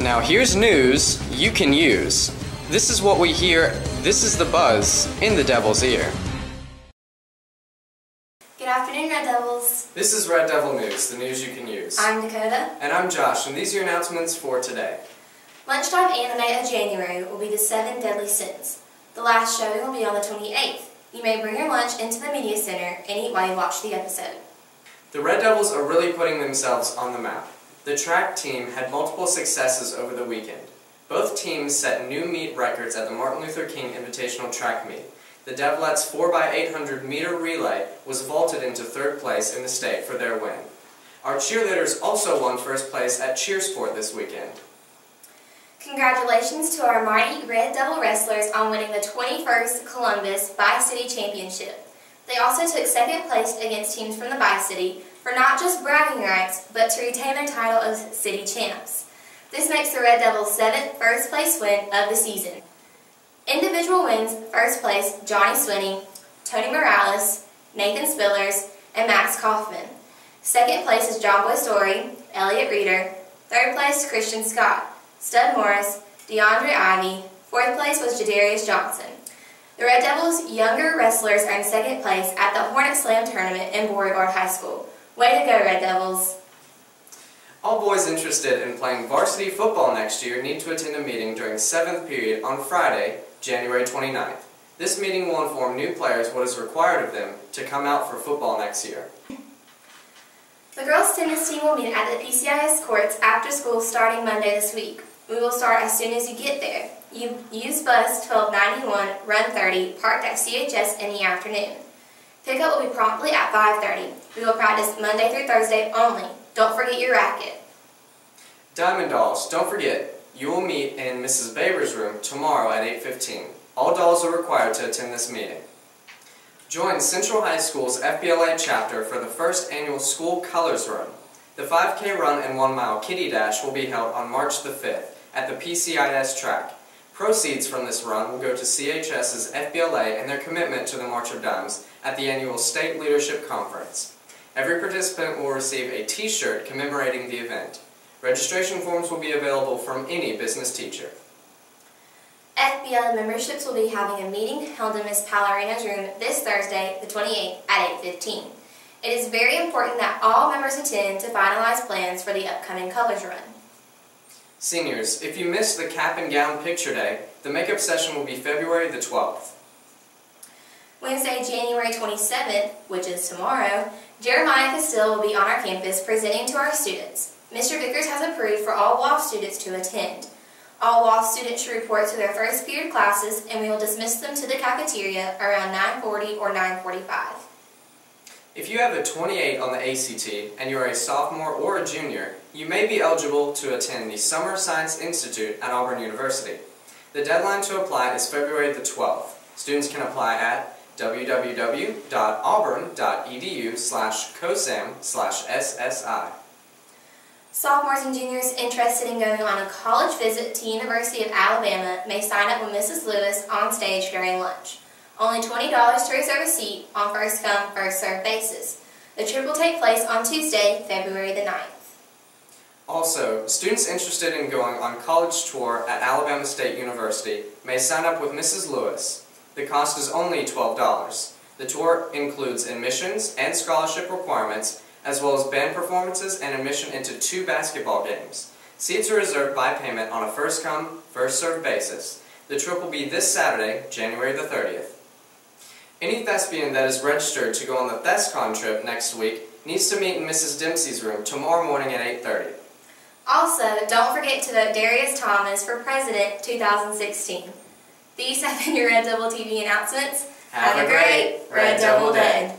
Now here's news you can use. This is what we hear, this is the buzz in the devil's ear. Good afternoon, Red Devils. This is Red Devil News, the news you can use. I'm Dakota. And I'm Josh, and these are your announcements for today. Lunchtime anime of January will be the Seven Deadly Sins. The last showing will be on the 28th. You may bring your lunch into the media center and eat while you watch the episode. The Red Devils are really putting themselves on the map. The track team had multiple successes over the weekend. Both teams set new meet records at the Martin Luther King Invitational Track Meet. The Devlets 4x800 meter relay was vaulted into third place in the state for their win. Our cheerleaders also won first place at Cheersport this weekend. Congratulations to our mighty Red Devil wrestlers on winning the 21st Columbus Bi-City Championship. They also took second place against teams from the Bi-City for not just bragging rights, but to retain their title of city champs. This makes the Red Devils' seventh first place win of the season. Individual wins, first place, Johnny Swinney, Tony Morales, Nathan Spillers, and Max Kaufman. Second place is John Boy Story, Elliott Reeder. Third place, Christian Scott, Stud Morris, DeAndre Ivy. Fourth place was Jadarius Johnson. The Red Devils' younger wrestlers are in second place at the Hornet Slam tournament in Beauregard High School. Way to go, Red Devils! All boys interested in playing varsity football next year need to attend a meeting during 7th period on Friday, January 29th. This meeting will inform new players what is required of them to come out for football next year. The girls' tennis team will meet at the PCIS courts after school starting Monday this week. We will start as soon as you get there. You use bus 1291, run 30, parked at CHS in the afternoon. Pickup will be promptly at 5.30. We will practice Monday through Thursday only. Don't forget your racket. Diamond Dolls, don't forget, you will meet in Mrs. Baber's room tomorrow at 8.15. All dolls are required to attend this meeting. Join Central High School's FBLA chapter for the first annual School Colors Run. The 5K run and 1 mile kitty dash will be held on March the 5th at the PCIS track. Proceeds from this run will go to CHS's FBLA and their commitment to the March of Dimes at the annual State Leadership Conference. Every participant will receive a t-shirt commemorating the event. Registration forms will be available from any business teacher. FBL memberships will be having a meeting held in Ms. Pallarino's room this Thursday, the 28th at 8.15. It is very important that all members attend to finalize plans for the upcoming Colors Run. Seniors, if you missed the cap and gown picture day, the makeup session will be February the 12th. Wednesday, January 27th, which is tomorrow, Jeremiah Castille will be on our campus presenting to our students. Mr. Vickers has approved for all WAF students to attend. All WAF students should report to their first period classes and we will dismiss them to the cafeteria around 9.40 or 9.45. If you have a 28 on the ACT and you are a sophomore or a junior, you may be eligible to attend the Summer Science Institute at Auburn University. The deadline to apply is February the 12th. Students can apply at www.auburn.edu slash cosam slash SSI. Sophomores and juniors interested in going on a college visit to University of Alabama may sign up with Mrs. Lewis on stage during lunch. Only $20 to reserve a seat on first come, first served basis. The trip will take place on Tuesday, February the 9th. Also, students interested in going on college tour at Alabama State University may sign up with Mrs. Lewis. The cost is only $12. The tour includes admissions and scholarship requirements as well as band performances and admission into two basketball games. Seats are reserved by payment on a first-come, first-served basis. The trip will be this Saturday, January the 30th. Any thespian that is registered to go on the ThesCon trip next week needs to meet in Mrs. Dempsey's room tomorrow morning at 8.30. Also, don't forget to vote Darius Thomas for President 2016. These have been your Red Devil TV announcements. Have, a great Red Devil Day.